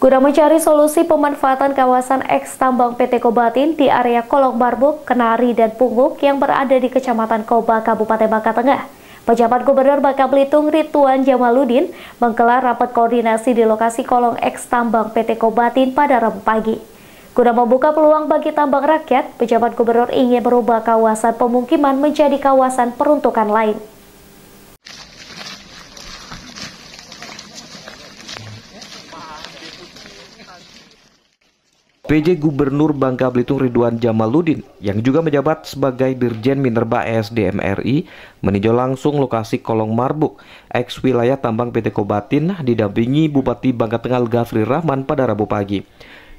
Guna mencari solusi pemanfaatan kawasan eks tambang PT Kobatin di area Kolong Barbuk, Kenari, dan Punguk yang berada di Kecamatan Koba, Kabupaten Bangka Tengah. Pejabat Gubernur Bangka Belitung Rituan Jamaludin menggelar rapat koordinasi di lokasi kolong eks tambang PT Kobatin pada Rabu pagi. Guna membuka peluang bagi tambang rakyat, pejabat gubernur ingin merubah kawasan pemukiman menjadi kawasan peruntukan lain. PJ Gubernur Bangka Belitung Ridwan Jamaludin yang juga menjabat sebagai Dirjen Minerba ESDM RI meninjau langsung lokasi kolong marbuk ex wilayah tambang PT Kobatin didampingi Bupati Bangka Tengah Gafri Rahman pada Rabu pagi.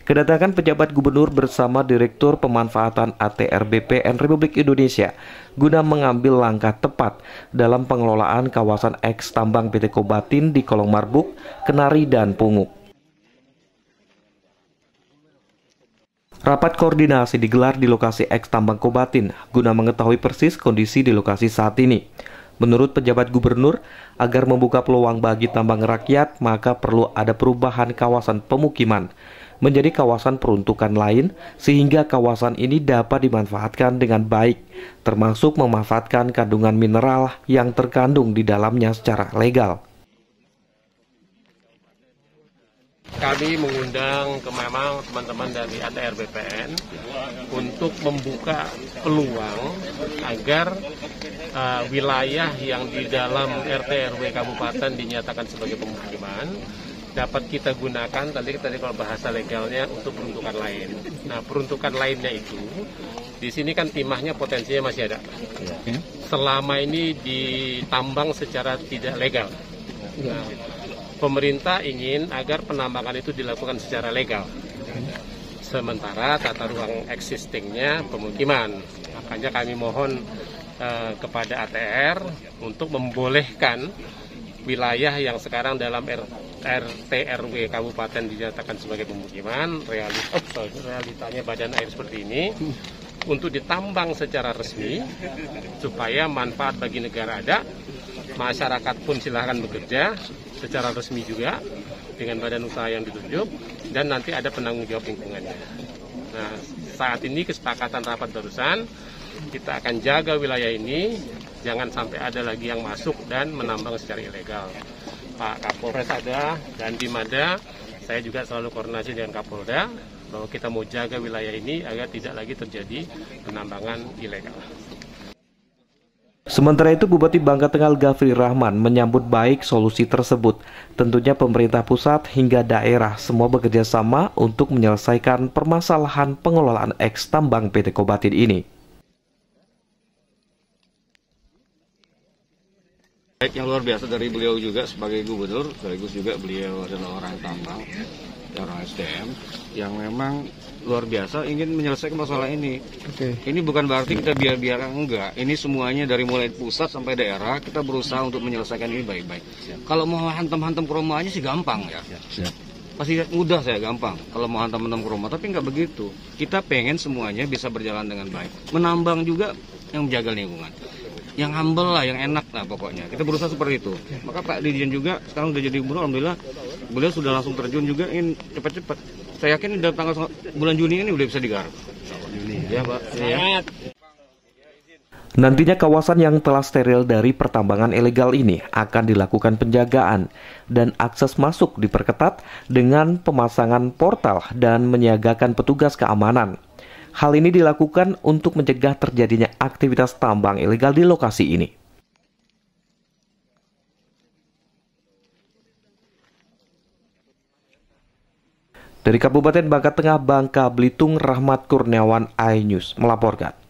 Kedatangan pejabat gubernur bersama Direktur Pemanfaatan ATR BPN Republik Indonesia guna mengambil langkah tepat dalam pengelolaan kawasan eks tambang PT Kobatin di Kolong Marbuk, Kenari, dan Punguk. Rapat koordinasi digelar di lokasi eks tambang Kobatin guna mengetahui persis kondisi di lokasi saat ini. Menurut pejabat gubernur, agar membuka peluang bagi tambang rakyat, maka perlu ada perubahan kawasan pemukiman menjadi kawasan peruntukan lain sehingga kawasan ini dapat dimanfaatkan dengan baik, termasuk memanfaatkan kandungan mineral yang terkandung di dalamnya secara legal. Kami mengundang ke memang teman-teman dari ATR BPN untuk membuka peluang agar uh, wilayah yang di dalam RT RW kabupaten dinyatakan sebagai pemukiman dapat kita gunakan tadi tadi kalau bahasa legalnya untuk peruntukan lain. Nah, peruntukan lainnya itu di sini kan timahnya potensinya masih ada. Selama ini ditambang secara tidak legal. Nah, pemerintah ingin agar penambangan itu dilakukan secara legal. Sementara tata ruang existingnya pemukiman. Makanya kami mohon uh, kepada ATR untuk membolehkan wilayah yang sekarang dalam R, RT RW kabupaten dinyatakan sebagai pemukiman, realita, oh, realitanya badan air seperti ini untuk ditambang secara resmi supaya manfaat bagi negara ada, masyarakat pun silahkan bekerja secara resmi juga dengan badan usaha yang ditunjuk dan nanti ada penanggung jawab lingkungannya. Nah, saat ini kesepakatan rapat barusan kita akan jaga wilayah ini jangan sampai ada lagi yang masuk dan menambang secara ilegal. Pak Kapolres ada dan di Mada saya juga selalu koordinasi dengan Kapolda bahwa kita mau jaga wilayah ini agar tidak lagi terjadi penambangan ilegal. Sementara itu Bupati Bangka Tengah Gafri Rahman menyambut baik solusi tersebut. Tentunya pemerintah pusat hingga daerah semua bekerja sama untuk menyelesaikan permasalahan pengelolaan eks tambang PT Kobatin ini. Baik yang luar biasa dari beliau juga sebagai gubernur, sekaligus juga beliau adalah orang tambang, orang SDM, yang memang luar biasa ingin menyelesaikan masalah ini. Oke. Okay. Ini bukan berarti kita biar-biar enggak. Ini semuanya dari mulai pusat sampai daerah kita berusaha untuk menyelesaikan ini baik-baik. Kalau mau hantam-hantam ke aja sih gampang ya. Siap. Pasti mudah saya gampang kalau mau hantam-hantam ke rumah, tapi nggak begitu. Kita pengen semuanya bisa berjalan dengan baik. Menambang juga yang menjaga lingkungan yang humble lah, yang enak lah pokoknya. Kita berusaha seperti itu. Maka Pak Dirjen juga sekarang udah jadi gubernur, alhamdulillah beliau sudah langsung terjun juga ingin cepat-cepat saya yakin dalam tanggal bulan Juni ini udah bisa digarap. Juni. Ya, Pak. Ya. Nantinya kawasan yang telah steril dari pertambangan ilegal ini akan dilakukan penjagaan dan akses masuk diperketat dengan pemasangan portal dan menyiagakan petugas keamanan. Hal ini dilakukan untuk mencegah terjadinya aktivitas tambang ilegal di lokasi ini. Dari Kabupaten Bangka Tengah, Bangka Belitung, Rahmat Kurniawan, iNews melaporkan.